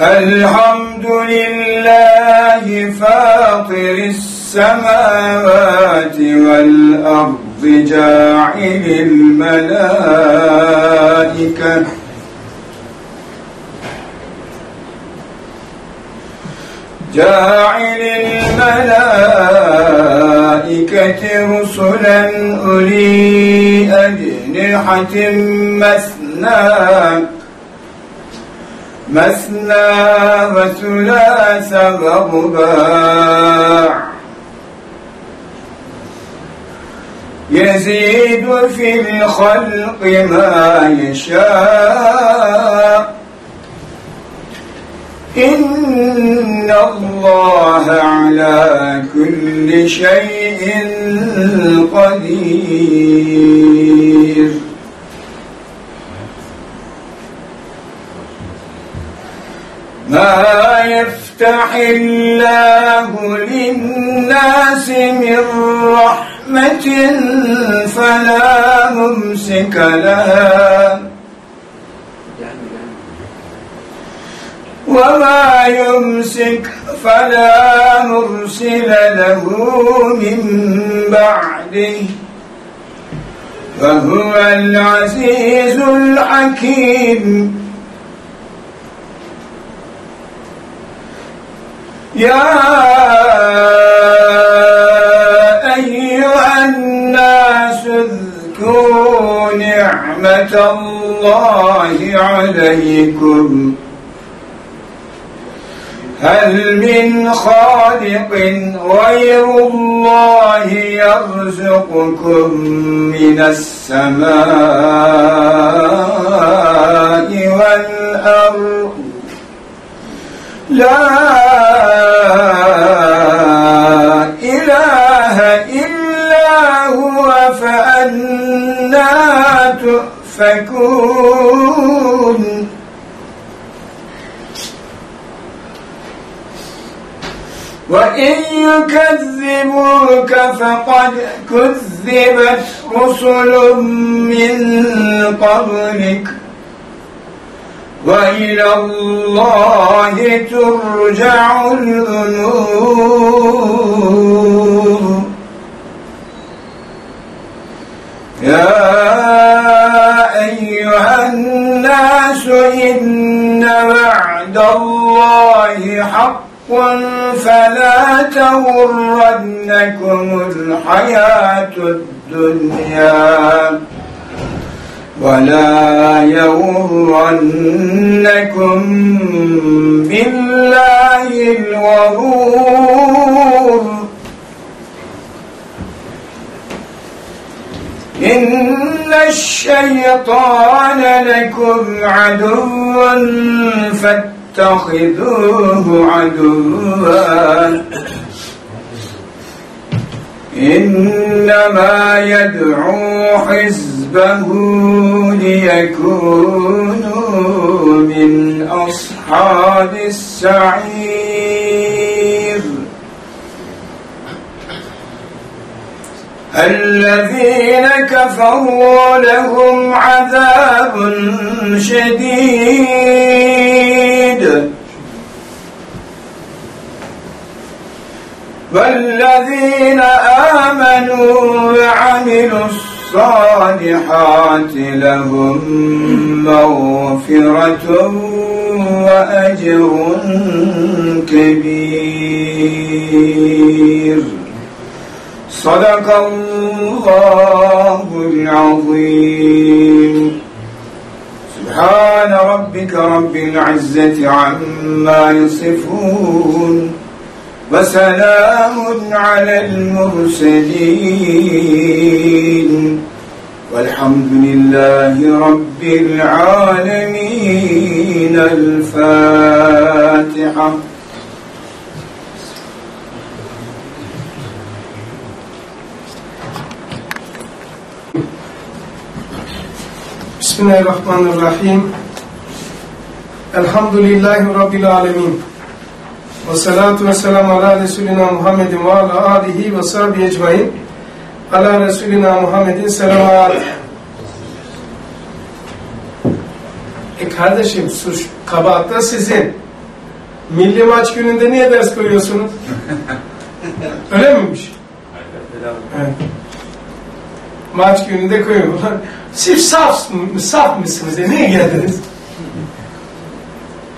الحمد لله فاطر السماوات والأرض جاعل الملائكة. جاعل الملائكة رسلا أولي أجنحة مثنى مثنى وثلاث ورباع. يزيد في الخلق ما يشاء. إن الله على كل شيء قدير. ما يفتح الله للناس من رحمة فلا ممسك لها. وما يمسك فلا مرسل له من بعده. وهو العزيز الحكيم. يا أيها الناس اذكروا نعمة الله عليكم. هل من خالق غير الله يرزقكم من السماء والأرض؟ لا إله إلا هو فأنا تؤفكون. وإن يكذبوك فقد كذبت رسل من قبلك. وإلى الله ترجع الأمور يا أيها الناس إن وعد الله حق فلا تغرنكم الحياة الدنيا. ولا يغرنكم بالله الغرور. إن الشيطان لكم عدو فاتخذوه عدوا. إنما يدعو حزبه ليكونوا من أصحاب السعير. الذين كفروا لهم عذاب شديد. والذين آمنوا وعملوا الصالحات لهم مغفرة وأجر كبير. صدق الله العظيم. سبحان ربك رب العزة عما يصفون. وسلام على المرسلين. والحمد لله رب العالمين. الفاتحة. بسم الله الرحمن الرحيم. الحمد لله رب العالمين. Ve salatu ve selamu ala Resulina Muhammedin ve ala alihi ve sahbihi ecmain. Ala Resulina Muhammedin selamat. E kardeşim suç kabahat da sizin. Milli maç gününde niye ders koyuyorsunuz? Öyle miymiş? Evet. Maç gününde koyuyorlar. Siz saf, saf mısınız? E niye geldiniz?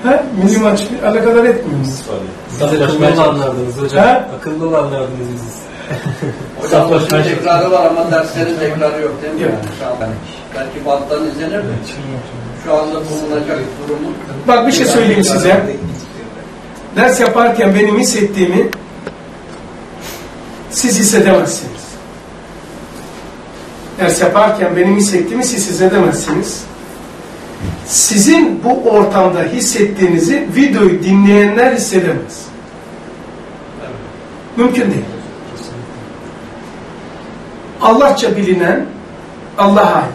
Ha? Milli maç alakadar etmiyor musunuz? Siz akıllı olanlardınız hocam. He? Akıllı olanlardınız biz. Hocam onun tekrarı var ama derslerin tekrarı yok değil mi? Yok. Yani belki banttan izlenir de şu anda bulunacak durumu Bak bir şey söyleyeyim size. Ders yaparken benim hissettiğimi siz hissedemezsiniz. Ders yaparken benim hissettiğimi siz hissedemezsiniz. Sizin bu ortamda hissettiğinizi videoyu dinleyenler hissedemez. Mümkün değil. Allahça bilinen Allah'a ait.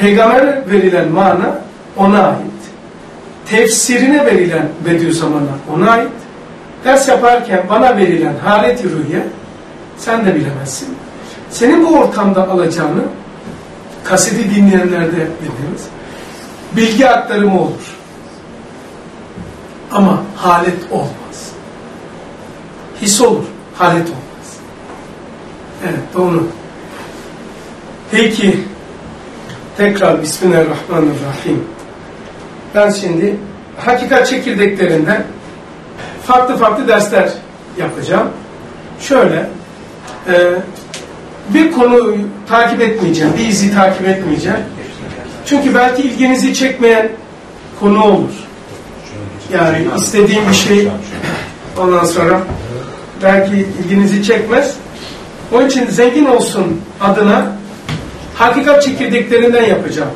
Peygamber verilen mana ona ait. Tefsirine verilen Bediüzzaman'a ona ait. Ders yaparken bana verilen halet-i rüya sen de bilemezsin. Senin bu ortamda alacağını kaseti dinleyenlerde bildiğimiz bilgi aktarımı olur. Ama halet olmaz. His olur, halet olmaz. Evet, doğru. Peki, tekrar Bismillahirrahmanirrahim. Ben şimdi hakikat çekirdeklerinden farklı farklı dersler yapacağım. Şöyle, e, bir konuyu takip etmeyeceğim, bir izi takip etmeyeceğim. Çünkü belki ilginizi çekmeyen konu olur. Yani istediğim bir şey ondan sonra belki ilginizi çekmez. Onun için zengin olsun adına hakikat çekirdeklerinden yapacağım.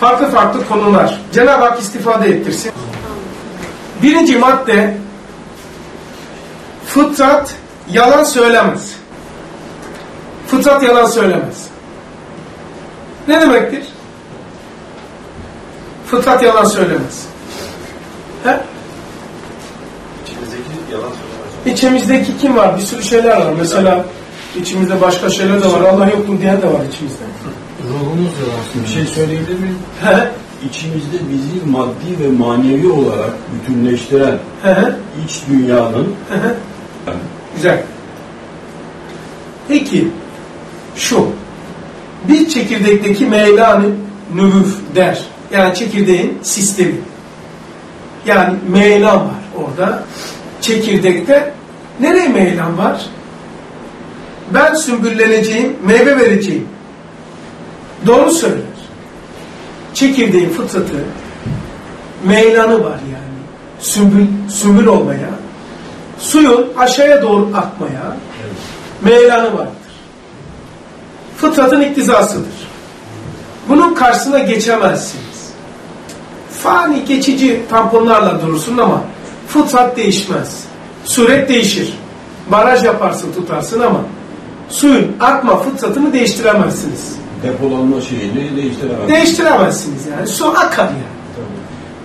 Farklı farklı konular. Cenab-ı Hak istifade ettirsin. Birinci madde fıtrat yalan söylemez. Fıtrat yalan söylemez. Ne demektir? Fıtrat yalan söylemez. He? İçimizdeki kim var? Bir sürü şeyler var. Mesela içimizde başka şeyler de var. Allah yok mu diyen de var içimizde. Ruhumuz yalan Bir şey söyleyebilir miyim? He? İçimizde bizi maddi ve manevi olarak bütünleştiren He? He? iç dünyanın hı. Güzel. Peki şu bir çekirdekteki meylanı nüvüf der. Yani çekirdeğin sistemi. Yani meylan var orada. Çekirdekte nereye meylan var? Ben sümbülleneceğim, meyve vereceğim. Doğru söyler. Çekirdeğin fıtratı, meylanı var yani. Sümbül, sümbül olmaya, suyun aşağıya doğru akmaya meylanı vardır. Fıtratın iktizasıdır. Bunun karşısına geçemezsiniz. Fani geçici tamponlarla durursun ama fıtrat değişmez. Suret değişir. Baraj yaparsın tutarsın ama suyun akma fıtratını değiştiremezsiniz. depolanma şeyini değiştiremez. Değiştiremezsiniz yani. Su akar yani.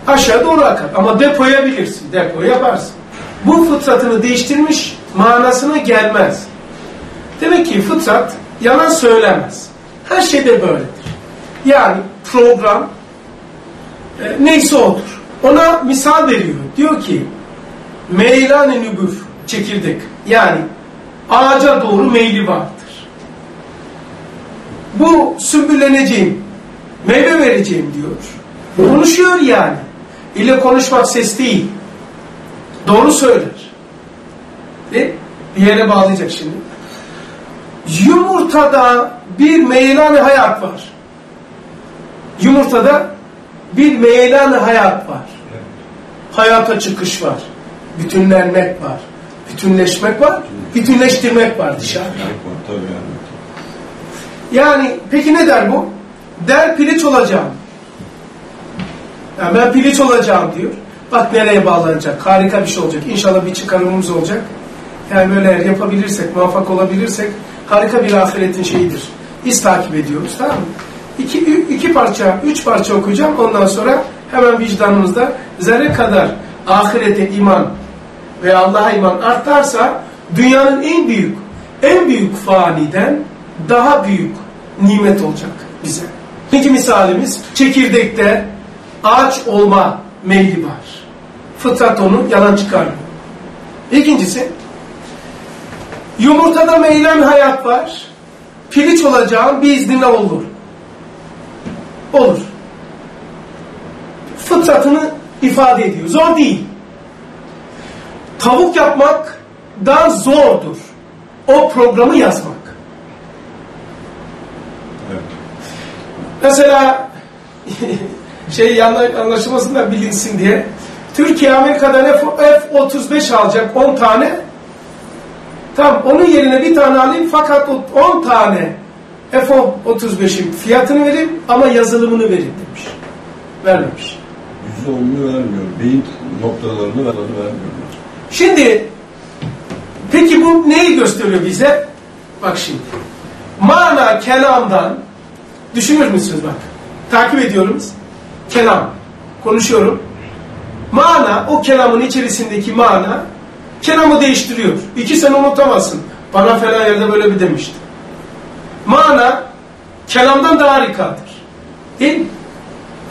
Aşağı doğru akar. Ama depoyabilirsin. Depo yaparsın. Bu fıtratını değiştirmiş manasına gelmez. Demek ki fıtrat yalan söylemez. Her şeyde böyledir. Yani program e, neyse odur. Ona misal veriyor. Diyor ki meylan-ı nübüf çekirdek. Yani ağaca doğru meyli vardır. Bu sümbülleneceğim, meyve vereceğim diyor. Konuşuyor yani. İlle konuşmak ses değil. Doğru söyler. Ve bir yere bağlayacak şimdi. Yumurtada bir meylan hayat var. Yumurtada bir meylan hayat var. Hayata çıkış var. Bütünlenmek var. Bütünleşmek var. Bütünleştirmek var dışarıda. Yani peki ne der bu? Der piliç olacağım. Yani ben piliç olacağım diyor. Bak nereye bağlanacak. Harika bir şey olacak. İnşallah bir çıkarımımız olacak. Yani böyle eğer yapabilirsek, muvaffak olabilirsek harika bir ahiretin şeyidir. Biz takip ediyoruz tamam mı? İki, iki parça, üç parça okuyacağım. Ondan sonra hemen vicdanımızda zerre kadar ahirete iman ve Allah'a iman artarsa dünyanın en büyük, en büyük faniden daha büyük nimet olacak bize. İkinci misalimiz çekirdekte ağaç olma meyli var. Fıtrat onu yalan çıkarmıyor. İkincisi yumurtada meylen hayat var. Piliç olacağın bir iznine olur. Olur. Fıtratını ifade ediyor. Zor değil. Tavuk yapmak daha zordur. O programı yazmak. Mesela şey yanlış anlaşılmasın da bilinsin diye Türkiye Amerika'dan F- F-35 alacak 10 tane tamam onun yerine bir tane alayım fakat o 10 tane F-35'in fiyatını vereyim ama yazılımını verin demiş. Vermemiş. Yüzde onunu vermiyor. Beyin noktalarını ver- vermiyorlar. Şimdi peki bu neyi gösteriyor bize? Bak şimdi. Mana kelamdan düşünür müsünüz bak? Takip ediyoruz. Kelam. Konuşuyorum. Mana o kelamın içerisindeki mana kelamı değiştiriyor. İki sen unutamazsın. Bana falan yerde böyle bir demişti. Mana kelamdan daha harikadır. Değil mi?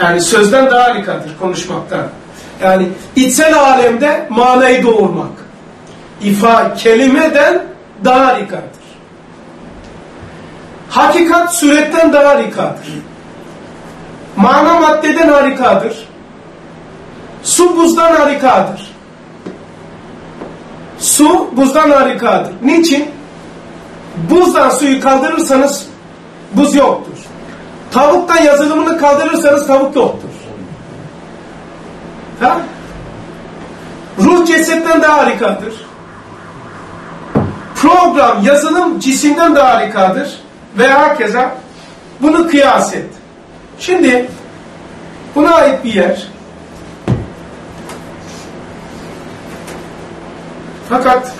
Yani sözden daha harikadır konuşmaktan. Yani içsel alemde manayı doğurmak. İfa kelimeden daha harikadır. Hakikat suretten daha harikadır. Mana maddeden harikadır. Su buzdan harikadır. Su buzdan harikadır. Niçin? Buzdan suyu kaldırırsanız buz yoktur. Tavuktan yazılımını kaldırırsanız tavuk yoktur. Ha? Ruh cesetten daha harikadır. Program, yazılım cisimden daha harikadır. Ve herkese bunu kıyas et. Şimdi buna ait bir yer. Fakat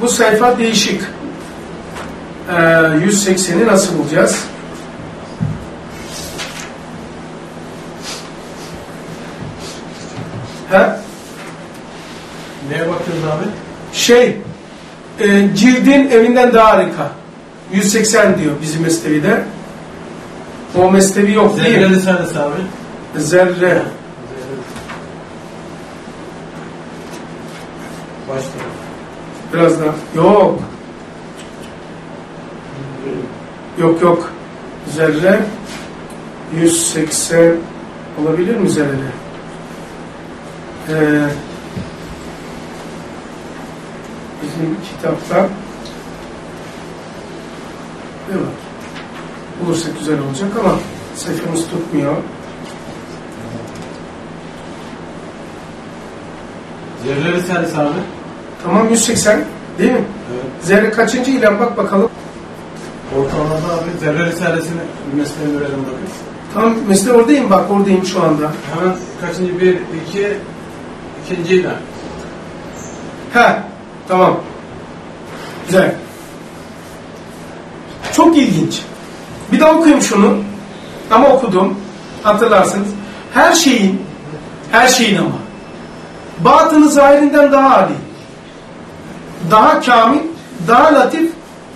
bu sayfa değişik. Ee, 180'i nasıl bulacağız? Ha? Neye bakıyoruz abi? Şey, e, cildin evinden daha harika. 180 diyor bizim mesleğide. O mesleği yok değil Zerre? Risalesi abi. Zerre. Biraz daha. Yok. Yok yok. Zerre 180 olabilir mi zerre? Ee, bizim kitapta evet. Bulursak güzel olacak ama sayfamız tutmuyor. Zerre Risalesi abi. Tamam 180 değil mi? Evet. Zerre kaçıncı ilan bak bakalım. Ortalamada abi Zerre Risalesi'ni mesleğini verelim bakın. Tamam mesela oradayım bak oradayım şu anda. Hemen kaçıncı? Bir, iki, ikinci ilan. He, tamam. Güzel. Çok ilginç. Bir daha okuyayım şunu. Ama okudum. Hatırlarsınız. Her şeyin, her şeyin ama. Batını zahirinden daha âli. Daha kamil, daha latif,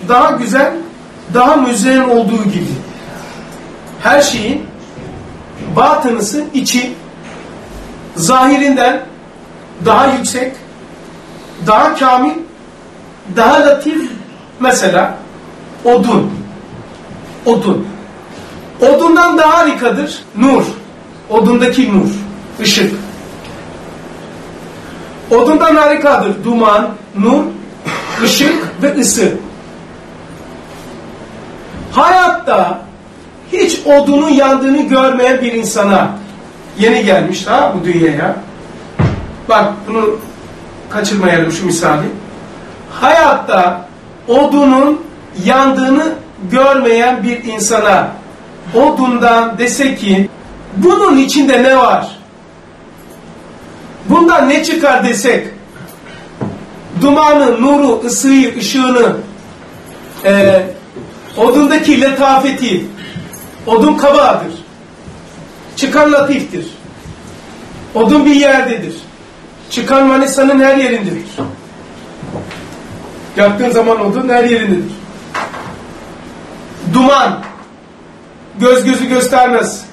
daha güzel, daha müzeyyen olduğu gibi. Her şeyin batınısı içi zahirinden daha yüksek, daha kamil, daha latif mesela odun. Odun. Odundan daha harikadır nur. Odundaki nur, ışık. Odundan harikadır duman, nur, ışık ve ısı. Hayatta hiç odunun yandığını görmeyen bir insana yeni gelmiş ha bu dünyaya. Bak bunu kaçırmayalım şu misali. Hayatta odunun yandığını görmeyen bir insana odundan dese ki bunun içinde ne var? Bundan ne çıkar desek dumanı, nuru, ısıyı, ışığını e, Odundaki letafeti, odun kabadır. Çıkan latiftir. Odun bir yerdedir. Çıkan Manisa'nın her yerindedir. Yaktığın zaman odun her yerindedir. Duman, göz gözü göstermez.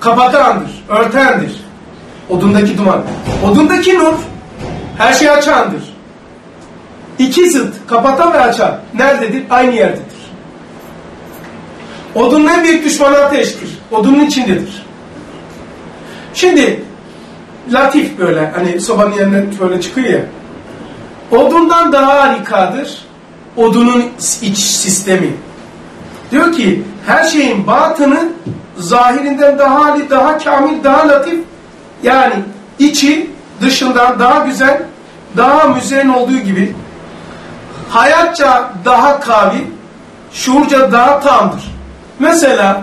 Kapatandır, örtendir. Odundaki duman. Odundaki nur, her şeyi açandır. İki zıt, kapatan ve açan. Nerededir? Aynı yerdedir. Odunun en büyük düşmanı ateştir. Odunun içindedir. Şimdi latif böyle hani sobanın yerine böyle çıkıyor ya. Odundan daha harikadır. Odunun iç sistemi. Diyor ki her şeyin batını zahirinden daha hali, daha kamil, daha latif. Yani içi dışından daha güzel, daha müzeyyen olduğu gibi hayatça daha kavi, şuurca daha tamdır. Mesela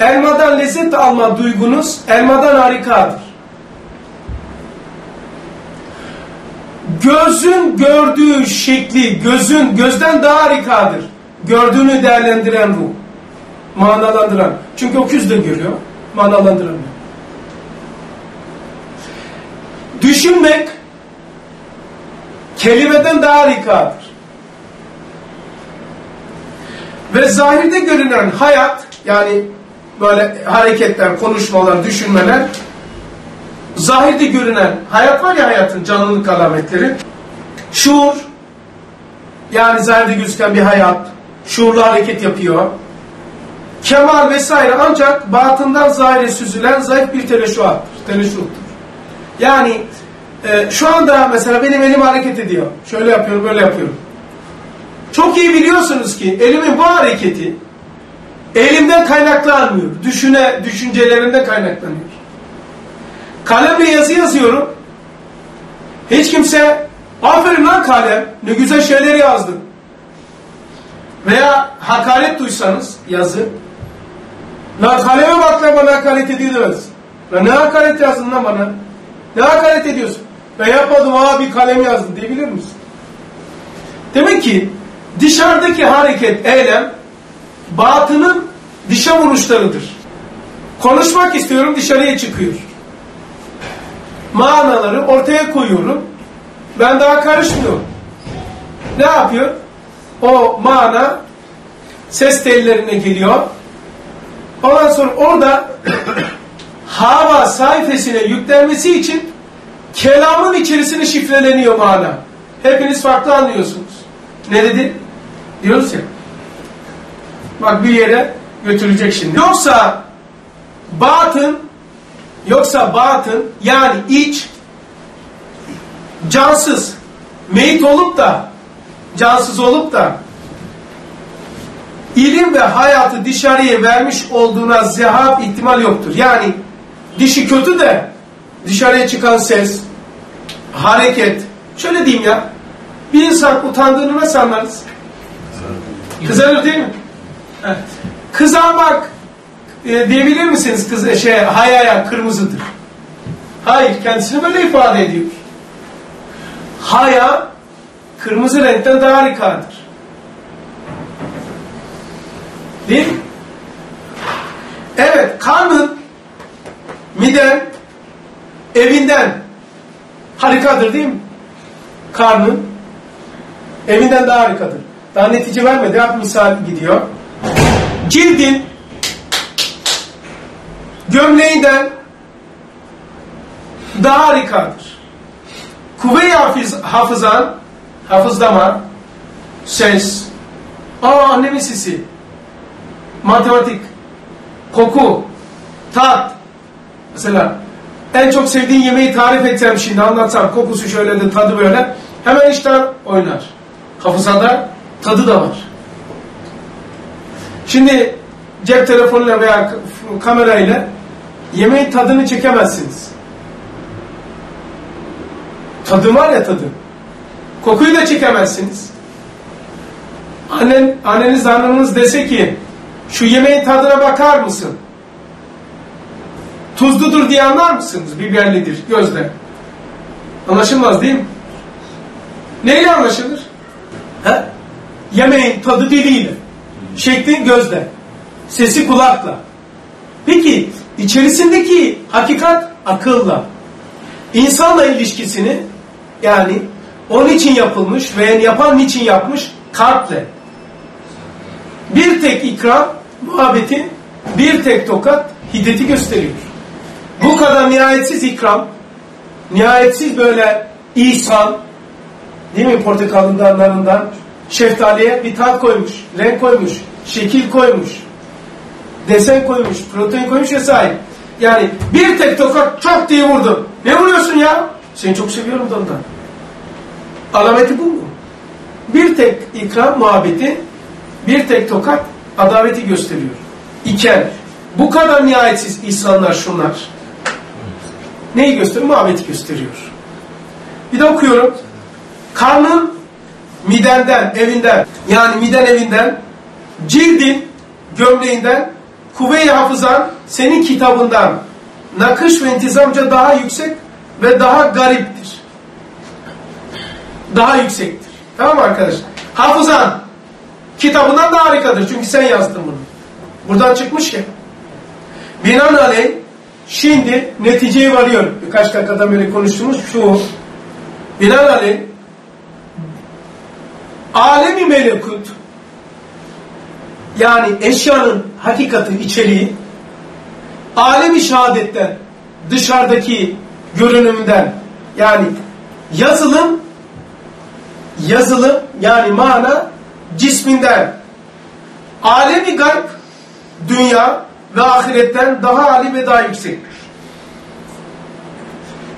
elmadan lezzet alma duygunuz elmadan harikadır. Gözün gördüğü şekli, gözün gözden daha harikadır. Gördüğünü değerlendiren ruh. Manalandıran. Çünkü öküz de görüyor. Manalandıramıyor. Düşünmek kelimeden daha harikadır. Ve zahirde görünen hayat yani böyle hareketler, konuşmalar, düşünmeler zahirde görünen hayat var ya hayatın canlılık alametleri şuur yani zahirde gözüken bir hayat şuurlu hareket yapıyor kemal vesaire ancak batından zahire süzülen zayıf bir teleşuattır, teleşuhtur. Yani e, şu anda mesela benim elim hareket ediyor. Şöyle yapıyorum, böyle yapıyorum. Çok iyi biliyorsunuz ki elimin bu hareketi elimden kaynaklanmıyor. Düşüne, düşüncelerimden kaynaklanıyor. Kalemle yazı yazıyorum. Hiç kimse aferin lan kalem ne güzel şeyler yazdın. Veya hakaret duysanız yazı. La kaleme bak lan bana hakaret ediyor demez. La ne hakaret yazdın lan bana? Ne hakaret ediyorsun? Ben yapmadım abi kalem yazdım diyebilir misin? Demek ki dışarıdaki hareket, eylem batının dışa vuruşlarıdır. Konuşmak istiyorum dışarıya çıkıyor. Manaları ortaya koyuyorum. Ben daha karışmıyorum. Ne yapıyor? O mana ses tellerine geliyor. Ondan sonra orada hava sayfasına yüklenmesi için kelamın içerisine şifreleniyor mana. Hepiniz farklı anlıyorsunuz. Ne dedi? Diyoruz ya. Bak bir yere götürecek şimdi. Yoksa batın yoksa batın yani iç cansız meyit olup da cansız olup da ilim ve hayatı dışarıya vermiş olduğuna zehab ihtimal yoktur. Yani dişi kötü de dışarıya çıkan ses, hareket, şöyle diyeyim ya, bir insan utandığını nasıl anlarız? Kızarır değil mi? Evet. Kızarmak e, diyebilir misiniz kız şey hayaya kırmızıdır? Hayır, kendisini böyle ifade ediyor. Haya kırmızı renkten daha harikadır. Değil mi? Evet, karnın miden evinden harikadır değil mi? Karnın evinden daha harikadır. Daha netice vermedi. Hep misal gidiyor. Cildin gömleğinden daha harikadır. Kuvve-i hafız, hafızan, hafızlama, ses, aa annemin sesi, matematik, koku, tat. Mesela en çok sevdiğin yemeği tarif etsem şimdi anlatsam kokusu şöyle de tadı böyle hemen iştah oynar. Hafızada tadı da var. Şimdi cep telefonuyla veya kamerayla yemeğin tadını çekemezsiniz. Tadı var ya tadı. Kokuyu da çekemezsiniz. Annen, anneniz hanımınız dese ki şu yemeğin tadına bakar mısın? Tuzludur diye anlar mısınız? Biberlidir gözle. Anlaşılmaz değil mi? Neyle anlaşılır? He? Yemeğin tadı diliyle. şekli gözle, sesi kulakla. Peki içerisindeki hakikat akılla. İnsanla ilişkisini yani onun için yapılmış ve yapan için yapmış kalple. Bir tek ikram muhabbeti, bir tek tokat hiddeti gösteriyor. Bu kadar nihayetsiz ikram, nihayetsiz böyle ihsan, değil mi portakalından, narından, şeftaliye bir tat koymuş, renk koymuş, şekil koymuş, desen koymuş, protein koymuş vesaire. Yani bir tek tokat çok diye vurdu. Ne vuruyorsun ya? Seni çok seviyorum da ondan. Alameti bu mu? Bir tek ikram muhabbeti, bir tek tokat adaveti gösteriyor. İken bu kadar nihayetsiz insanlar şunlar. Neyi gösteriyor? Muhabbeti gösteriyor. Bir de okuyorum. Karnın midenden, evinden, yani miden evinden, cildin, gömleğinden, kuvve-i hafızan senin kitabından nakış ve intizamca daha yüksek ve daha gariptir. Daha yüksektir. Tamam mı arkadaşlar? Hafızan kitabından daha harikadır. Çünkü sen yazdın bunu. Buradan çıkmış ya. Binaenaleyh şimdi neticeye varıyor. Birkaç dakikada beri konuştuğumuz şu. Binaenaleyh alemi melekut yani eşyanın hakikati içeriği alemi şehadetten dışarıdaki görünümden yani yazılım yazılım yani mana cisminden alemi gayb dünya ve ahiretten daha âli ve daha yüksektir.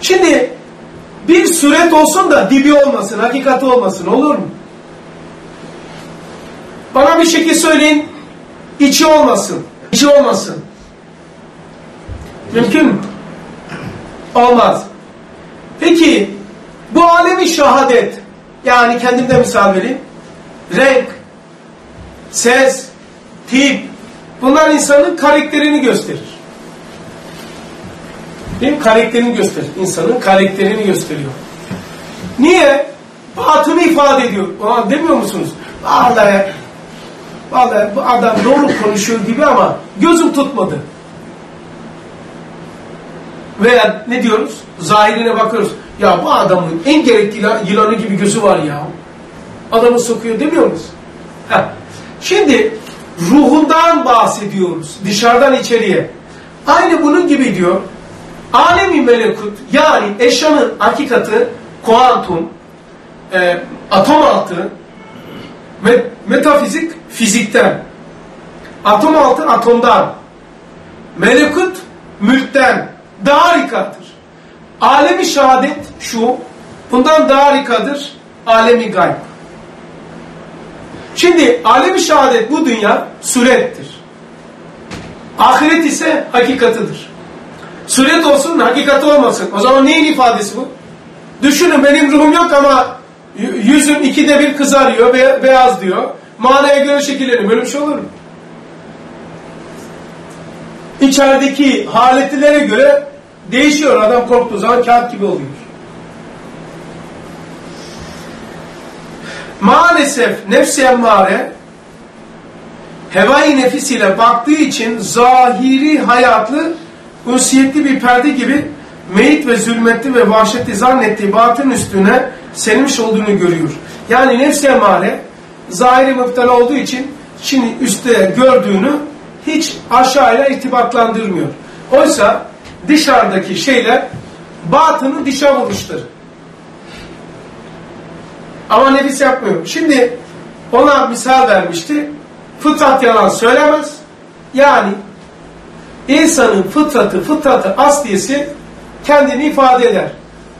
Şimdi bir suret olsun da dibi olmasın, hakikati olmasın olur mu? Bana bir şekil söyleyin, içi olmasın, içi olmasın. Mümkün mü? Olmaz. Peki, bu alemi şehadet, yani kendimde misal vereyim, renk, ses, tip, bunlar insanın karakterini gösterir. Değil? Karakterini gösterir. İnsanın karakterini gösteriyor. Niye? Batını ifade ediyor. Aa, demiyor musunuz? Vallahi, vallahi bu adam doğru konuşuyor gibi ama gözüm tutmadı. Veya ne diyoruz? Zahirine bakıyoruz. Ya bu adamın en gerekli yılanı gibi gözü var ya. Adamı sokuyor demiyor musun? Heh. Şimdi ruhundan bahsediyoruz. Dışarıdan içeriye. Aynı bunun gibi diyor. Alemi melekut yani eşyanın hakikati kuantum, e, atom altı, met metafizik fizikten, atom altı atomdan, melekut mülkten daha harikadır. Alemi şehadet şu, bundan daha harikadır alemi gayb. Şimdi alemi şehadet bu dünya surettir. Ahiret ise hakikatıdır. Suret olsun, hakikati olmasın. O zaman neyin ifadesi bu? Düşünün benim ruhum yok ama yüzüm ikide bir kızarıyor, be beyaz diyor. Manaya göre şekilleniyor. Böyle şey olur mu? İçerideki haletlere göre değişiyor. Adam korktuğu zaman kağıt gibi oluyor. Maalesef nefsi emmare hevai nefis ile baktığı için zahiri hayatlı ünsiyetli bir perde gibi meyit ve zulmetli ve vahşetli zannettiği batın üstüne senmiş olduğunu görüyor. Yani nefsi emmare zahiri müptela olduğu için şimdi üstte gördüğünü hiç aşağıya irtibatlandırmıyor. Oysa dışarıdaki şeyler batını dışa vuruştur. Ama nefis yapmıyor. Şimdi ona misal vermişti. Fıtrat yalan söylemez. Yani insanın fıtratı, fıtratı asliyesi kendini ifade eder.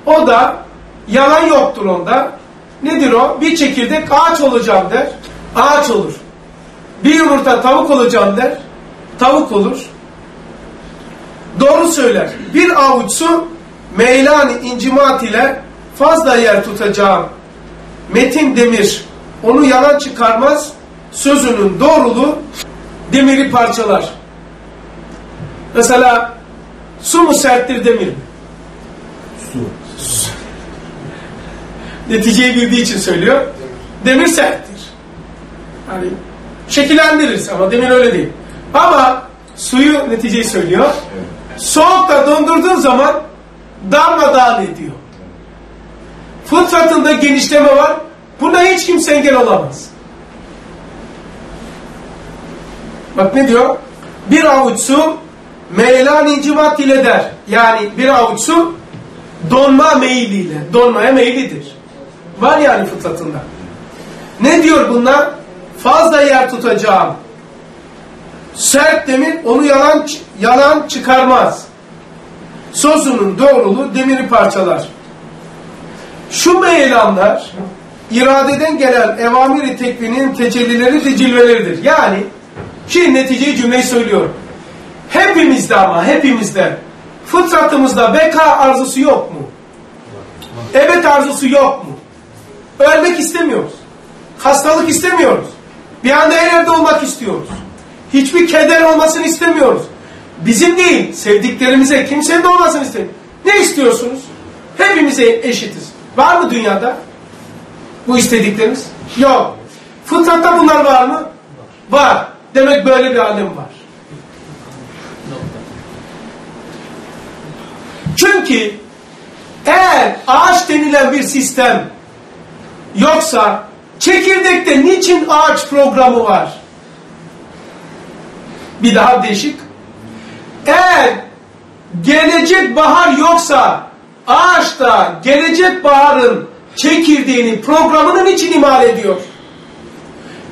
O da yalan yoktur onda. Nedir o? Bir çekirdek ağaç olacağım der. Ağaç olur. Bir yumurta tavuk olacağım der. Tavuk olur. Doğru söyler. Bir avuç su meylan incimat ile fazla yer tutacağım. Metin Demir onu yalan çıkarmaz. Sözünün doğruluğu demiri parçalar. Mesela su mu serttir demir mi? Su. Neticeye girdiği için söylüyor. Demir serttir. Yani Şekillendiririz ama demin öyle değil. Ama suyu neticeyi söylüyor. Soğukta dondurduğun zaman darmadağın ediyor. Fıtratında genişleme var. Buna hiç kimse engel olamaz. Bak ne diyor? Bir avuç su meylan incimat ile der. Yani bir avuç su donma meyiliyle, donmaya meyillidir. Var yani fıtratında. Ne diyor bunlar? Fazla yer tutacağım. Sert demir onu yalan yalan çıkarmaz. Sozunun doğruluğu demiri parçalar. Şu meyelanlar iradeden gelen evamiri tekvinin tecellileri ve cilveleridir. Yani ki neticeyi cümleyi söylüyorum. Hepimizde ama hepimizde fıtratımızda beka arzusu yok mu? Evet arzusu yok mu? Ölmek istemiyoruz. Hastalık istemiyoruz. Bir anda her yerde olmak istiyoruz. Hiçbir keder olmasını istemiyoruz. Bizim değil, sevdiklerimize, kimsenin de olmasını istemiyoruz. Ne istiyorsunuz? Hepimize eşitiz. Var mı dünyada? Bu istediklerimiz? Yok. Fıtratta bunlar var mı? Var. Demek böyle bir alem var. Çünkü eğer ağaç denilen bir sistem yoksa çekirdekte niçin ağaç programı var? Bir daha değişik. Eğer gelecek bahar yoksa ağaçta gelecek baharın çekirdeğini programının için imal ediyor.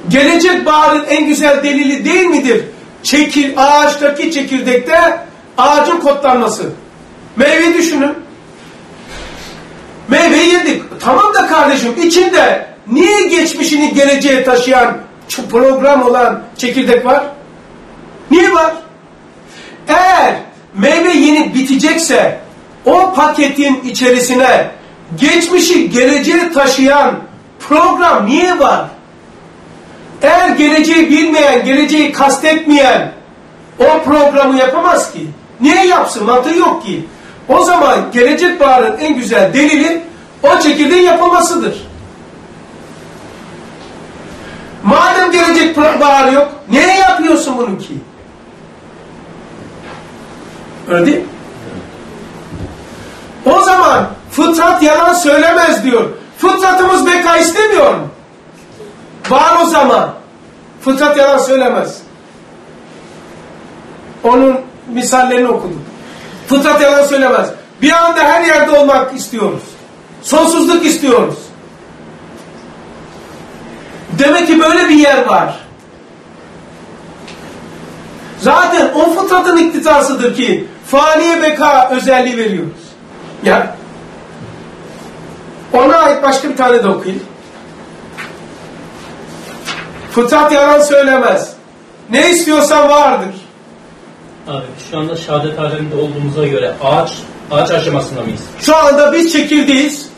Gelecek baharın en güzel delili değil midir? Çekir, ağaçtaki çekirdekte ağacın kotlanması. Meyve düşünün. Meyveyi yedik. Tamam da kardeşim içinde niye geçmişini geleceğe taşıyan program olan çekirdek var? Niye var? Eğer meyve yenip bitecekse o paketin içerisine geçmişi geleceğe taşıyan program niye var? Eğer geleceği bilmeyen, geleceği kastetmeyen o programı yapamaz ki. Niye yapsın? Mantığı yok ki. O zaman gelecek baharın en güzel delili o çekirdeğin yapılmasıdır. Madem gelecek bahar yok, niye yapıyorsun bunu ki? Öyle değil mi? O zaman fıtrat yalan söylemez diyor. Fıtratımız beka istemiyor mu? Var o zaman. Fıtrat yalan söylemez. Onun misallerini okudum. Fıtrat yalan söylemez. Bir anda her yerde olmak istiyoruz. Sonsuzluk istiyoruz. Demek ki böyle bir yer var. Zaten o fıtratın iktidarsıdır ki faniye beka özelliği veriyoruz. Ya ona ait başka bir tane de okuyayım. Fıtrat yalan söylemez. Ne istiyorsan vardır. Abi şu anda şehadet aleminde olduğumuza göre ağaç ağaç aşamasında mıyız? Şu anda biz çekirdeğiz.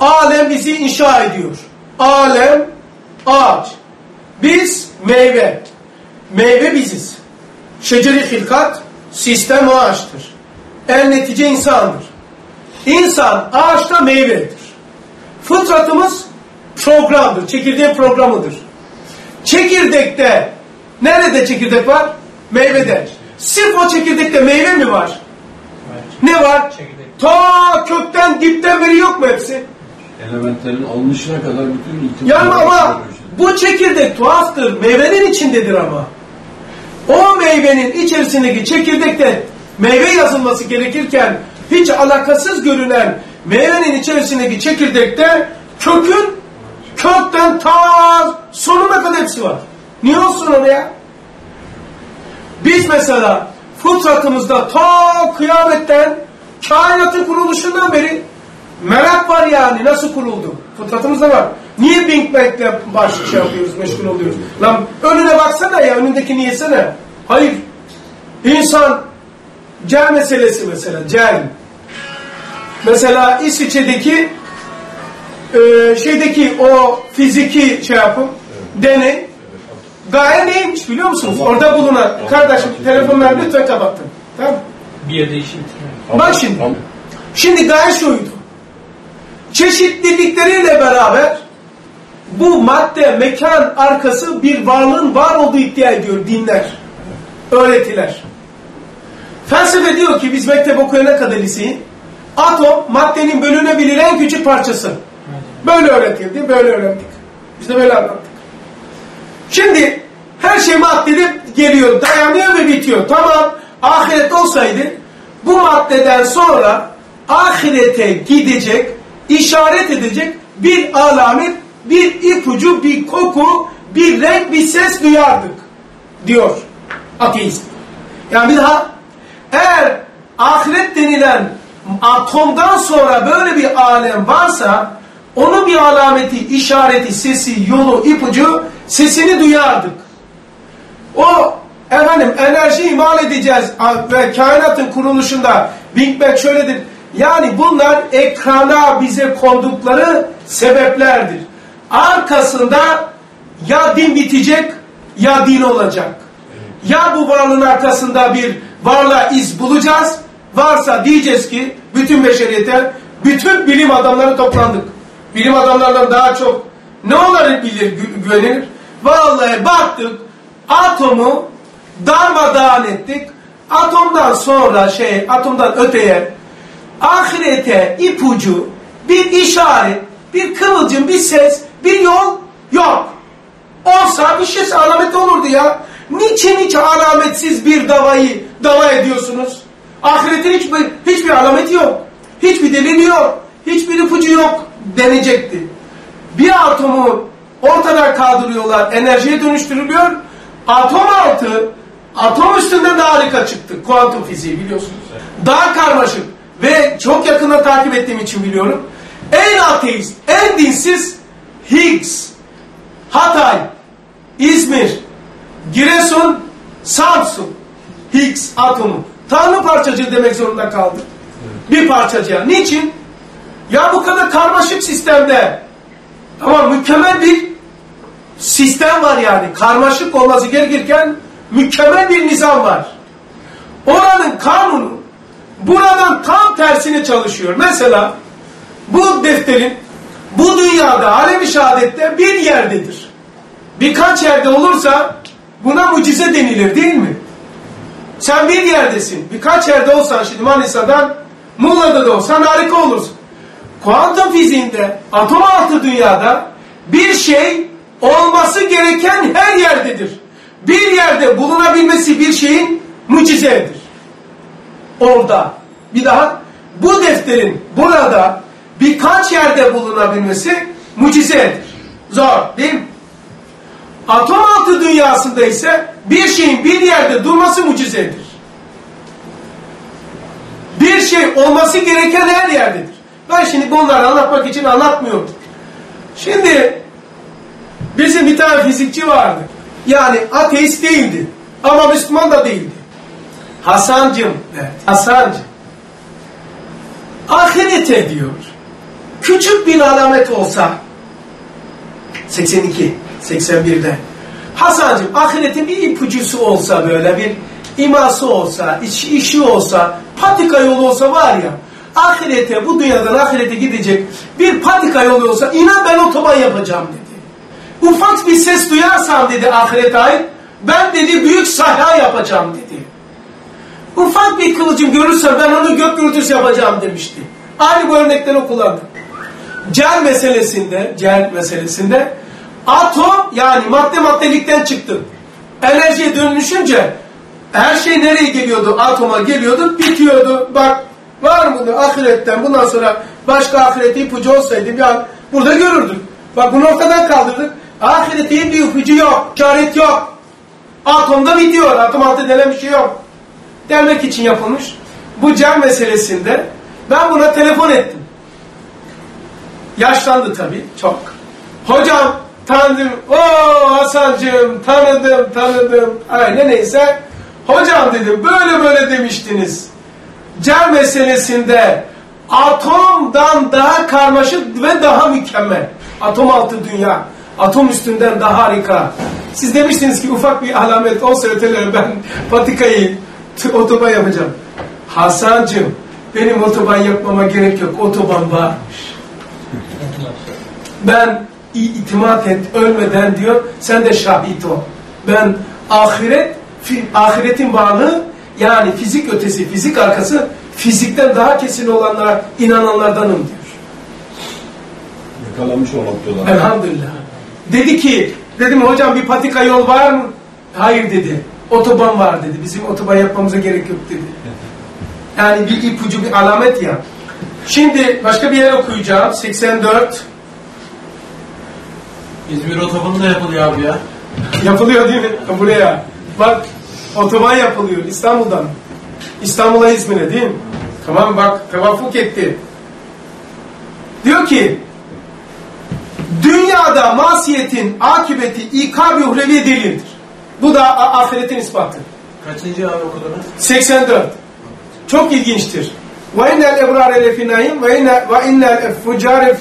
Alem bizi inşa ediyor. Alem ağaç. Biz meyve. Meyve biziz. Şeceri hilkat sistem ağaçtır. En netice insandır. İnsan ağaçta meyvedir. Fıtratımız programdır. Çekirdeğin programıdır. Çekirdekte nerede çekirdek var? Meyvede. Sırf o çekirdekte meyve mi var? Ne var? Çekirdek. Ta kökten dipten beri yok mu hepsi? Elementlerin alınışına kadar bütün itibariyle Yani ama bu çekirdek tuhaftır. Meyvenin içindedir ama. O meyvenin içerisindeki çekirdekte meyve yazılması gerekirken hiç alakasız görünen meyvenin içerisindeki çekirdekte kökün kökten ta sonuna kadar hepsi var. Niye olsun oraya? Biz mesela fıtratımızda ta kıyametten kainatın kuruluşundan beri merak var yani nasıl kuruldu? Fıtratımızda var. Niye Big Bang'le baş şey yapıyoruz, meşgul oluyoruz? Lan önüne baksana ya, önündekini yesene. Hayır. İnsan cel meselesi mesela, cel. Mesela İsviçre'deki e, şeydeki o fiziki şey yapım, deney gaye neymiş biliyor musunuz? Orada bulunan, kardeşim telefonları lütfen kapattın. Tamam Bir yerde işi bitirmiyor. Bak şimdi. Şimdi gaye şuydu. Çeşitlilikleriyle beraber bu madde, mekan arkası bir varlığın var olduğu iddia ediyor dinler, öğretiler. Felsefe diyor ki biz mektep okuyana kadar liseyi, atom maddenin bölünebilir en küçük parçası. Böyle öğretildi, böyle öğrendik. Biz de böyle anlattık. Şimdi her şey maddede geliyor, dayanıyor ve bitiyor. Tamam, ahiret olsaydı bu maddeden sonra ahirete gidecek, işaret edecek bir alamet, bir ipucu, bir koku, bir renk, bir ses duyardık diyor ateist. Yani bir daha eğer ahiret denilen atomdan sonra böyle bir alem varsa onun bir alameti, işareti, sesi, yolu, ipucu sesini duyardık. O efendim enerji imal edeceğiz ve kainatın kuruluşunda Big Bang şöyledir. Yani bunlar ekrana bize kondukları sebeplerdir. Arkasında ya din bitecek ya din olacak. Ya bu varlığın arkasında bir varlığa iz bulacağız. Varsa diyeceğiz ki bütün beşeriyete, bütün bilim adamları toplandık. Bilim adamlarından daha çok ne olur bilir, gü güvenilir? Vallahi baktık atomu darmadağın ettik. Atomdan sonra şey, atomdan öteye ahirete ipucu, bir işaret, bir kıvılcım, bir ses, bir yol yok. Olsa bir şey alamet olurdu ya. Niçin hiç alametsiz bir davayı dava ediyorsunuz? Ahiretin hiçbir, hiçbir alameti yok. Hiçbir delili yok. Hiçbir ipucu yok denecekti. Bir atomu ortadan kaldırıyorlar, enerjiye dönüştürülüyor. Atom altı, atom üstünden daha harika çıktı. Kuantum fiziği biliyorsunuz. Daha karmaşık ve çok yakından takip ettiğim için biliyorum. En ateist, en dinsiz Higgs, Hatay, İzmir, Giresun, Samsun, Higgs atomu. Tanrı parçacığı demek zorunda kaldı. Bir parçacığa. Niçin? Ya bu kadar karmaşık sistemde ama mükemmel bir sistem var yani. Karmaşık olması gerekirken mükemmel bir nizam var. Oranın kanunu buradan tam tersine çalışıyor. Mesela bu defterin bu dünyada alem-i şehadette bir yerdedir. Birkaç yerde olursa buna mucize denilir değil mi? Sen bir yerdesin. Birkaç yerde olsan şimdi Manisa'dan Muğla'da da olsan harika olursun. Kuantum fiziğinde atom altı dünyada bir şey olması gereken her yerdedir. Bir yerde bulunabilmesi bir şeyin mucizedir. Orada. Bir daha bu defterin burada birkaç yerde bulunabilmesi mucizedir. Zor değil mi? Atom dünyasında ise bir şeyin bir yerde durması mucizedir. Bir şey olması gereken her yerdedir. Ben şimdi bunları anlatmak için anlatmıyorum. Şimdi bizim bir tane fizikçi vardı. Yani ateist değildi. Ama Müslüman da değildi. Hasancım. Evet. Hasancım. Ahirete diyor. Küçük bir alamet olsa 82, 81'de Hasancım ahiretin bir ipucusu olsa böyle bir iması olsa, iş, işi olsa, patika yolu olsa var ya ahirete, bu dünyadan ahirete gidecek bir patika yolu olsa inan ben otoban yapacağım dedi. Ufak bir ses duyarsam dedi ahirete ait ben dedi büyük sahra yapacağım dedi. Ufak bir kılıcım görürsem ben onu gök gürültüsü yapacağım demişti. Aynı bu örnekleri kullandı. Cel meselesinde, cel meselesinde atom yani madde maddelikten çıktı. Enerjiye dönüşünce her şey nereye geliyordu? Atoma geliyordu, bitiyordu. Bak var mı ahiretten bundan sonra başka ahirete ipucu olsaydı an burada görürdük. Bak bunu ortadan kaldırdık. Ahirete bir ipucu yok, işaret yok. Atomda bitiyor, atom altı denen bir şey yok. Demek için yapılmış. Bu cam meselesinde ben buna telefon ettim. Yaşlandı tabii çok. Hocam tanıdım. O Hasan'cığım tanıdım tanıdım. Aynen neyse. Hocam dedim böyle böyle demiştiniz. Cem meselesinde atomdan daha karmaşık ve daha mükemmel. Atom altı dünya. Atom üstünden daha harika. Siz demiştiniz ki ufak bir alamet olsa öteler ben patikayı otoban yapacağım. Hasan'cığım benim otoban yapmama gerek yok. Otoban varmış. Ben itimat et ölmeden diyor sen de şahit ol. Ben ahiret ahiretin varlığı yani fizik ötesi fizik arkası fizikten daha kesin olanlara inananlardanım diyor. Yakalamış o noktalar. Elhamdülillah. Dedi ki, dedim hocam bir patika yol var mı? Hayır dedi. Otoban var dedi. Bizim otoban yapmamıza gerek yok dedi. Yani bir ipucu, bir alamet ya. Şimdi başka bir yer okuyacağım. 84. İzmir otobanı da yapılıyor abi ya. Yapılıyor değil mi? Buraya. Bak otoban yapılıyor İstanbul'dan. İstanbul'a İzmir'e değil mi? Tamam bak tevafuk etti. Diyor ki dünyada masiyetin akıbeti ikab-ı uhrevi delildir. Bu da ahiretin ispatı. Kaçıncı abi okudunuz? 84. Çok ilginçtir. Ve innel ebrare lefi naim ve inne ve innel fucare.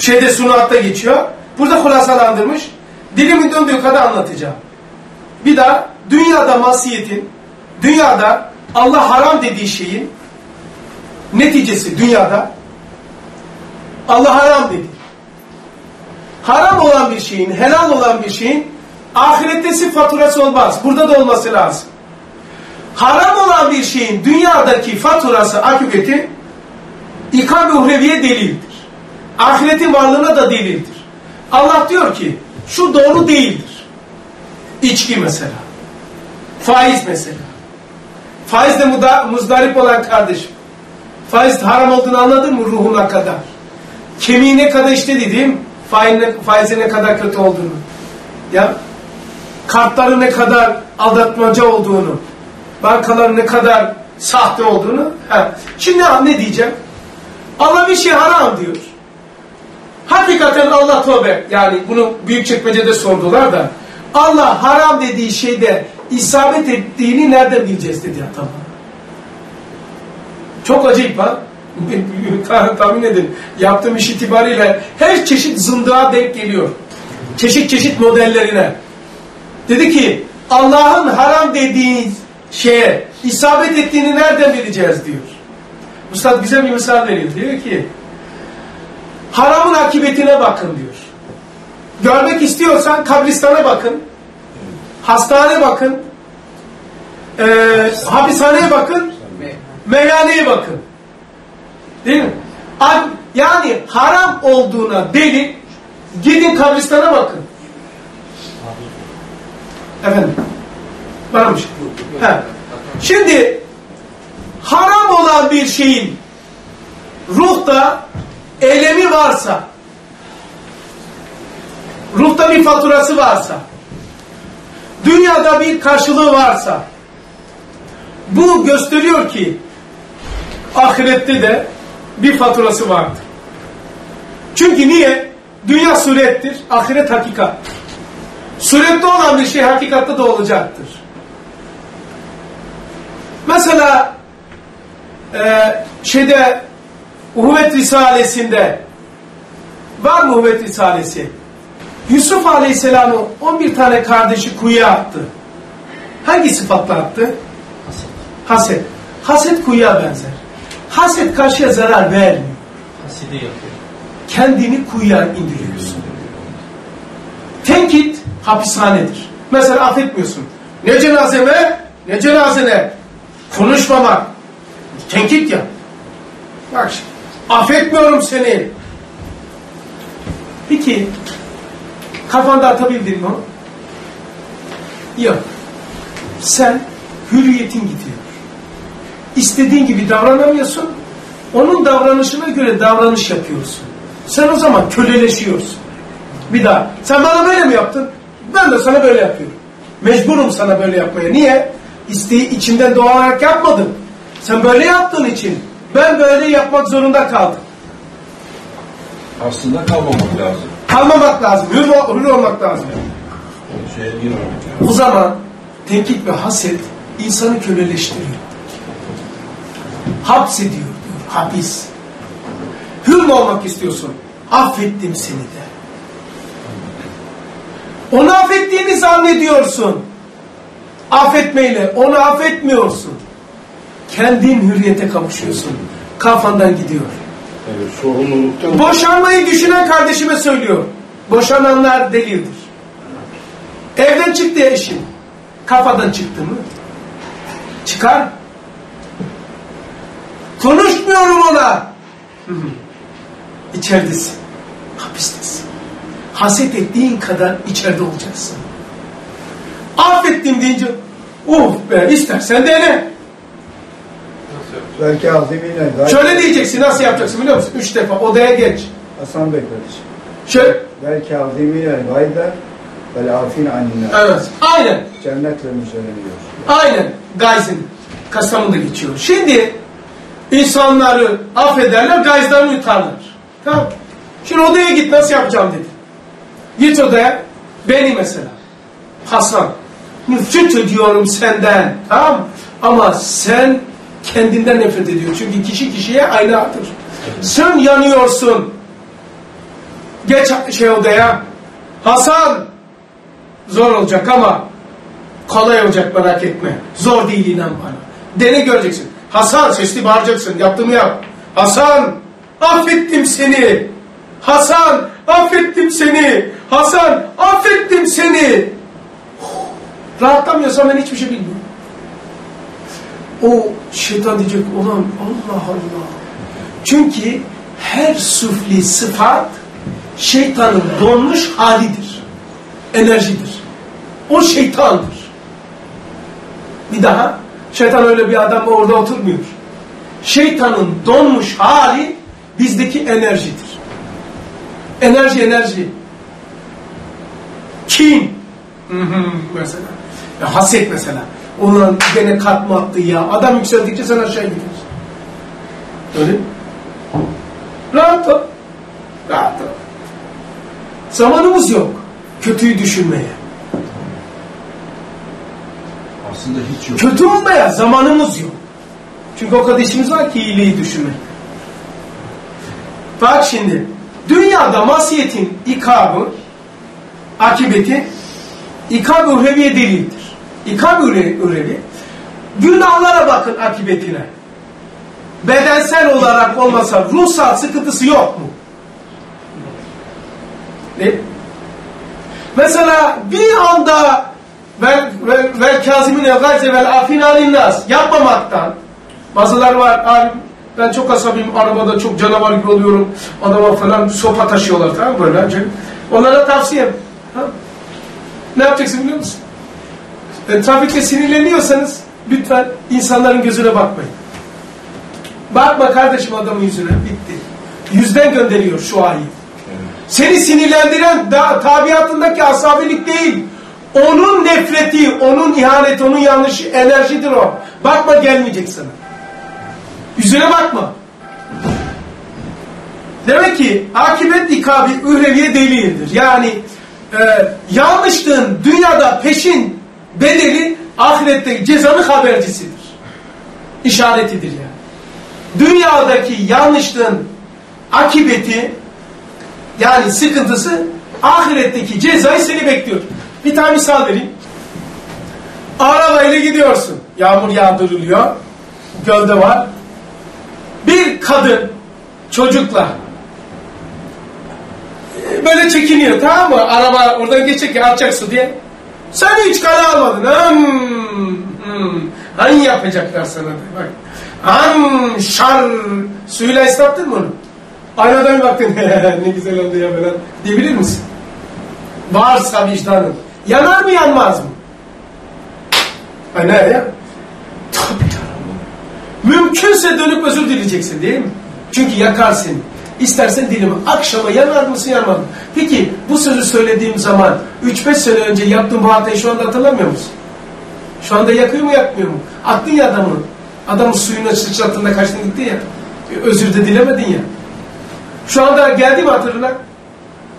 Şeyde sunatta geçiyor. Burada hulasalandırmış. Dilimin döndüğü kadar anlatacağım. Bir daha dünyada masiyetin, dünyada Allah haram dediği şeyin neticesi dünyada Allah haram dedi. Haram olan bir şeyin, helal olan bir şeyin ahirettesi faturası olmaz. Burada da olması lazım. Haram olan bir şeyin dünyadaki faturası, akıbeti ikab-ı uhreviye delildir. Ahiretin varlığına da delildir. Allah diyor ki şu doğru değildir. İçki mesela. Faiz mesela. Faizle muda, muzdarip olan kardeşim. Faiz haram olduğunu anladın mı ruhuna kadar? Kemiğine kadar işte dediğim faizine, faize ne kadar kötü olduğunu. Ya kartların ne kadar aldatmaca olduğunu, bankaların ne kadar sahte olduğunu. Ha. Şimdi ne diyeceğim? Allah bir şey haram diyor. Hakikaten Allah tövbe yani bunu büyük çekmecede sordular da Allah haram dediği şeyde isabet ettiğini nereden bileceğiz dedi adam. Çok acayip ha. Tahmin edin. Yaptığım iş itibariyle her çeşit zındığa denk geliyor. Çeşit çeşit modellerine. Dedi ki Allah'ın haram dediği şeye isabet ettiğini nereden bileceğiz diyor. Ustad güzel bir misal veriyor. Diyor ki haramın akıbetine bakın diyor. Görmek istiyorsan kabristana bakın. Hastane bakın. E, hapishaneye bakın. Meyhaneye bakın. Değil mi? Yani haram olduğuna delil gidin kabristana bakın. Efendim. Varmış. Ha. Şimdi haram olan bir şeyin ruhta elemi varsa ruhta bir faturası varsa dünyada bir karşılığı varsa bu gösteriyor ki ahirette de bir faturası vardır. Çünkü niye? Dünya surettir, ahiret hakikat. Surette olan bir şey hakikatte de olacaktır. Mesela e, şeyde Uhvet Risalesi'nde var mı Uhvet Risalesi? Yusuf Aleyhisselam'ı 11 tane kardeşi kuyuya attı. Hangi sıfatla attı? Haset. Haset kuyuya benzer. Haset karşıya zarar vermiyor. Hasidi yapıyor. Kendini kuyuya indiriyorsun. Tenkit hapishanedir. Mesela affetmiyorsun. Ne cenazeme ne cenazene konuşmamak. Tenkit ya. Bak şimdi. Affetmiyorum seni. Peki kafanda atabildin mi? Yok. Sen hürriyetin gidiyor. İstediğin gibi davranamıyorsun. Onun davranışına göre davranış yapıyorsun. Sen o zaman köleleşiyorsun. Bir daha. Sen bana böyle mi yaptın? Ben de sana böyle yapıyorum. Mecburum sana böyle yapmaya. Niye? İsteği içimden doğarak yapmadım. Sen böyle yaptığın için ben böyle yapmak zorunda kaldım. Aslında kalmamak lazım. Kalmamak lazım. Hür, hür olmak lazım. O şeye girmemek lazım. Bu zaman tenkit ve haset insanı köleleştiriyor. Hapsediyor diyor. Hapis. Hür mü olmak istiyorsun? Affettim seni de. Onu affettiğini zannediyorsun. Affetmeyle onu affetmiyorsun. Kendin hürriyete kavuşuyorsun. Kafandan gidiyor. Evet, sorumluluktan Boşanmayı düşünen kardeşime söylüyor. Boşananlar delirdir. Evden çıktı eşin. Kafadan çıktı mı? Çıkar. Konuşmuyorum ona. Hı hı. İçeridesin. Hapistesin. Haset ettiğin kadar içeride olacaksın. Affettim deyince oh be istersen dene. Belki azimiyle gayet Şöyle diyeceksin nasıl yapacaksın biliyor musun? Üç defa odaya geç. Hasan Bey kardeşim. Şöyle Belki azimiyle gayda vel afin aninna. evet aynen Cennetle müjdeleniyor. aynen Gayz'in Kastamonu'da geçiyor. Şimdi insanları affederler Gayz'dan yutarlar. Tamam. Şimdi odaya git nasıl yapacağım dedi. Git odaya beni mesela. Hasan. Nefret ediyorum senden. Tamam Ama sen kendinden nefret ediyor. Çünkü kişi kişiye aynadır. Sen yanıyorsun. Geç şey odaya. Hasan. Zor olacak ama kolay olacak merak etme. Zor değil inan bana. Dene göreceksin. Hasan sesli bağıracaksın. Yaptığımı yap. Hasan affettim seni. Hasan affettim seni. Hasan affettim seni. Rahatlamıyorsam ben hiçbir şey bilmiyorum. O şeytan diyecek olan Allah Allah. Çünkü her sufli sıfat şeytanın donmuş halidir. Enerjidir. O şeytandır. Bir daha şeytan öyle bir adam orada oturmuyor. Şeytanın donmuş hali bizdeki enerjidir. Enerji enerji. Hı, mesela. Ya haset mesela. Ulan gene katma attı ya. Adam yükseldikçe sen aşağı gidiyorsun. Öyle mi? Rahat ol. Rahat ol. Zamanımız yok. Kötüyü düşünmeye. aslında hiç yok. Kötü olmaya zamanımız yok. Çünkü o kadar işimiz var ki iyiliği düşünmek. Bak şimdi, dünyada masiyetin ikabı, akibeti, ikab-ı uhreviye delildir. İkab-ı uhrevi, günahlara bakın akibetine. Bedensel olarak olmasa ruhsal sıkıntısı yok mu? Ne? Mesela bir anda vel, vel, vel kazimine gayze vel afin nas yapmamaktan bazılar var ben çok asabiyim arabada çok canavar gibi oluyorum adama falan sopa taşıyorlar tamam böyle onlara tavsiyem tamam. ne yapacaksın biliyor musun e, trafikte sinirleniyorsanız lütfen insanların gözüne bakmayın bakma kardeşim adamın yüzüne bitti yüzden gönderiyor şu ayı seni sinirlendiren da, tabiatındaki asabilik değil. Onun nefreti, onun ihaneti, onun yanlışı enerjidir o. Bakma gelmeyecek sana. Yüzüne bakma. Demek ki akibet ikabi ühreviye delildir. Yani e, yanlışlığın dünyada peşin bedeli ahirette cezanın habercisidir. İşaretidir yani. Dünyadaki yanlışlığın akibeti yani sıkıntısı ahiretteki cezayı seni bekliyor. Bir tane misal vereyim. Arabayla gidiyorsun. Yağmur yağdırılıyor. Gölde var. Bir kadın çocukla e, böyle çekiniyor tamam mı? Araba oradan geçecek ya atacak su diye. Sen hiç kale almadın. Hmm, hmm. Hani yapacaklar sana da. Bak. An şar suyla ıslattın mı onu? Aynadan baktın ne güzel oldu ya falan diyebilir misin? Varsa vicdanın. Yanar mı yanmaz mı? Ay ne ya? Tabii Mümkünse dönüp özür dileyeceksin değil mi? Çünkü yakar seni. İstersen dilimi akşama yanar mısın yanmaz mı? Peki bu sözü söylediğim zaman 3-5 sene önce yaptığım bu hatayı şu anda hatırlamıyor musun? Şu anda yakıyor mu yakmıyor mu? Attın ya adamı. Adamın suyuna sıçrattığında kaçtın gitti ya. Özür de dilemedin ya. Şu anda geldi mi hatırına?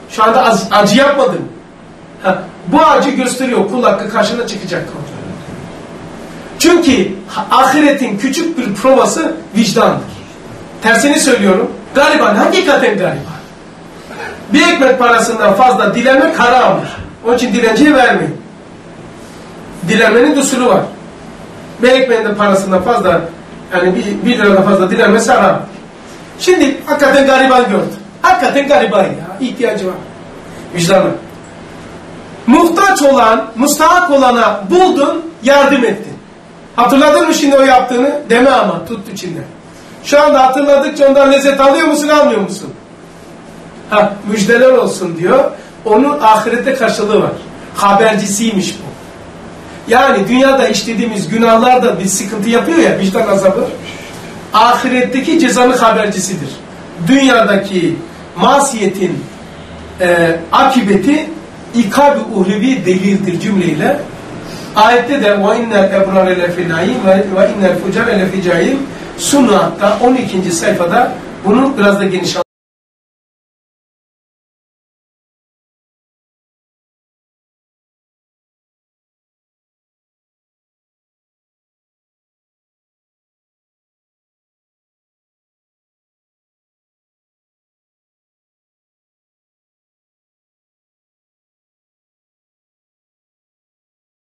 Şu anda acı, acı yapmadın. Ha, bu acı gösteriyor. Kul hakkı karşına çıkacak. Çünkü ahiretin küçük bir provası vicdandır. Tersini söylüyorum. Gariban, hakikaten gariban. Bir ekmek parasından fazla dilenmek haramdır. Onun için dilenciye vermeyin. Dilenmenin usulü var. Bir ekmeğin de parasından fazla, yani bir, bir liradan fazla dilenmesi haram. Şimdi hakikaten gariban gördü. Hakikaten gariban ya. ihtiyacı var. Vicdanı. Muhtaç olan, mustahak olana buldun, yardım ettin. Hatırladın mı şimdi o yaptığını? Deme ama tut içinde. Şu anda hatırladıkça ondan lezzet alıyor musun, almıyor musun? Ha, müjdeler olsun diyor. Onun ahirette karşılığı var. Habercisiymiş bu. Yani dünyada işlediğimiz günahlar da bir sıkıntı yapıyor ya, vicdan azabı. Ahiretteki cezanın habercisidir. Dünyadaki masiyetin e, akıbeti ikab-ı uhrevi delildir cümleyle. Ayette de وَاِنَّ الْاَبْرَارَ لَفِي نَعِيمٍ وَاِنَّ الْفُجَرَ لَفِي جَاهِمٍ Sunnatta 12. sayfada bunu biraz da geniş